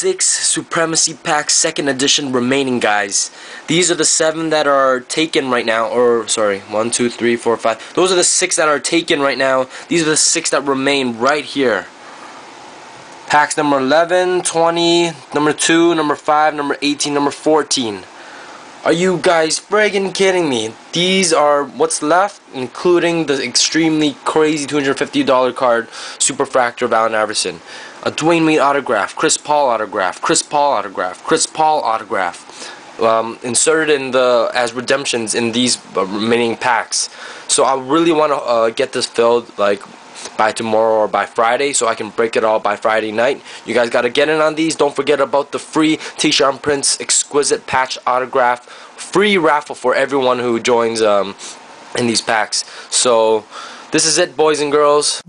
six Supremacy Packs second edition remaining, guys. These are the seven that are taken right now, or sorry, one, two, three, four, five. Those are the six that are taken right now. These are the six that remain right here. Packs number 11, 20, number 2, number 5, number 18, number 14. Are you guys friggin' kidding me? These are what's left, including the extremely crazy $250 card, Superfractor of Allen Iverson. A Dwyane Wade autograph, Chris Paul autograph, Chris Paul autograph, Chris Paul autograph. Um, inserted in the as redemptions in these uh, remaining packs. So I really want to uh, get this filled like by tomorrow or by Friday so I can break it all by Friday night. You guys got to get in on these. Don't forget about the free T-shirt Prince exquisite patch autograph free raffle for everyone who joins um, in these packs. So this is it boys and girls.